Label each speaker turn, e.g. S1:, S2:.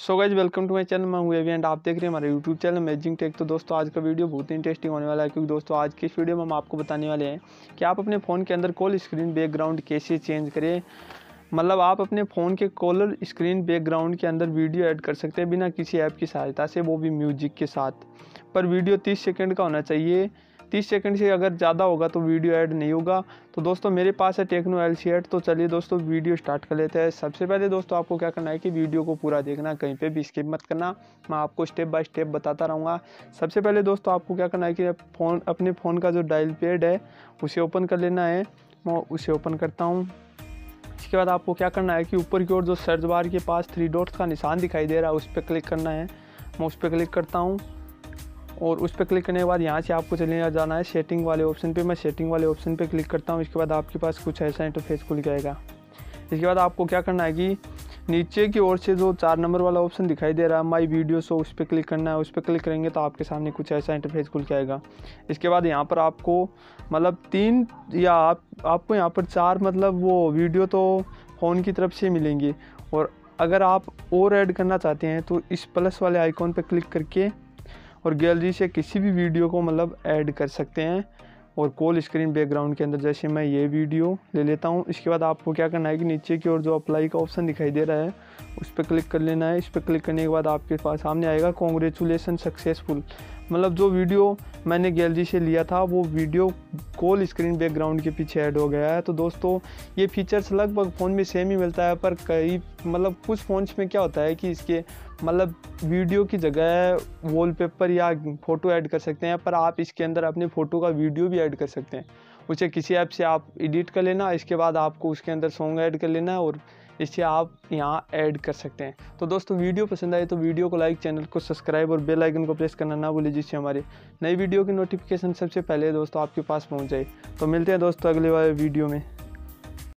S1: So guys welcome to my channel मैं हूँ एवी and आप देख रहे हैं हमारे यूट्यूब चैनल मैजिंग टेक तो दोस्तों, आज का वीडियो बहुत ही इंटरेस्टिंग होने वाला है क्योंकि दोस्तों, आज की इस वीडियो में हम आपको बताने वाले हैं कि आप अपने फ़ोन के अंदर कॉल स्क्रीन बैकग्राउंड कैसे चेंज करें। मतलब आप अपने फ़ोन के कॉलर स्क्रीन बैकग्राउंड के अंदर वीडियो ऐड कर सकते हैं बिना किसी ऐप की सहायता से, वो भी म्यूज़िक के साथ। पर वीडियो तीस सेकेंड का होना चाहिए। तीस सेकंड से अगर ज़्यादा होगा तो वीडियो ऐड नहीं होगा। तो दोस्तों, मेरे पास है टेक्नो एल सी तो चलिए दोस्तों, वीडियो स्टार्ट कर लेते हैं। सबसे पहले दोस्तों, आपको क्या करना है कि वीडियो को पूरा देखना, कहीं पे भी स्किप मत करना। मैं आपको स्टेप बाय स्टेप बताता रहूँगा। सबसे पहले दोस्तों, आपको क्या करना है कि फ़ोन, अपने फ़ोन का जो डायल पेड है, उसे ओपन कर लेना है। मैं उसे ओपन करता हूँ। इसके बाद आपको क्या करना है कि ऊपर की ओर जो सर्च बार के पास थ्री डॉट्स का निशान दिखाई दे रहा है, उस पर क्लिक करना है। मैं उस पर क्लिक करता हूँ। और उस पर क्लिक करने के बाद यहाँ से आपको चले जाना है सेटिंग वाले ऑप्शन पे। मैं सेटिंग वाले ऑप्शन पे क्लिक करता हूँ। इसके बाद आपके पास कुछ ऐसा इंटरफेस खुल जाएगा। इसके बाद आपको क्या करना है कि नीचे की ओर से जो चार नंबर वाला ऑप्शन दिखाई दे रहा है माई वीडियो सो उस पर क्लिक करना है। उस पर क्लिक करेंगे तो आपके सामने कुछ ऐसा इंटरफेस खुल जाएगा इसके बाद यहाँ पर आपको मतलब तीन या आप, आपको यहाँ पर चार मतलब वो वीडियो तो फ़ोन की तरफ़ से मिलेंगी। और अगर आप और ऐड करना चाहते हैं तो इस प्लस वाले आइकॉन पर क्लिक करके और गैलरी से किसी भी वीडियो को मतलब ऐड कर सकते हैं। और कॉल स्क्रीन बैकग्राउंड के अंदर जैसे मैं ये वीडियो ले लेता हूँ, इसके बाद आपको क्या करना है कि नीचे की ओर जो अप्लाई का ऑप्शन दिखाई दे रहा है, उस पर क्लिक कर लेना है। इस पर क्लिक करने के बाद आपके पास सामने आएगा कॉन्ग्रेचुलेसन सक्सेसफुल मतलब जो वीडियो मैंने गैलरी से लिया था, वो वीडियो कॉल स्क्रीन बैकग्राउंड के पीछे ऐड हो गया है। तो दोस्तों, ये फीचर्स लगभग फ़ोन में सेम ही मिलता है, पर कई मतलब कुछ फ़ोन्स में क्या होता है कि इसके मतलब वीडियो की जगह वॉलपेपर या फ़ोटो ऐड कर सकते हैं, पर आप इसके अंदर अपने फ़ोटो का वीडियो भी ऐड कर सकते हैं। उसे किसी ऐप से आप एडिट कर लेना, इसके बाद आपको उसके अंदर सॉन्ग ऐड कर लेना और इससे आप यहाँ ऐड कर सकते हैं। तो दोस्तों, वीडियो पसंद आए तो वीडियो को लाइक, चैनल को सब्सक्राइब और बेल आइकन को प्रेस करना ना भूलें, जिससे हमारी नई वीडियो की नोटिफिकेशन सबसे पहले दोस्तों आपके पास पहुँच जाए। तो मिलते हैं दोस्तों अगले वाले वीडियो में।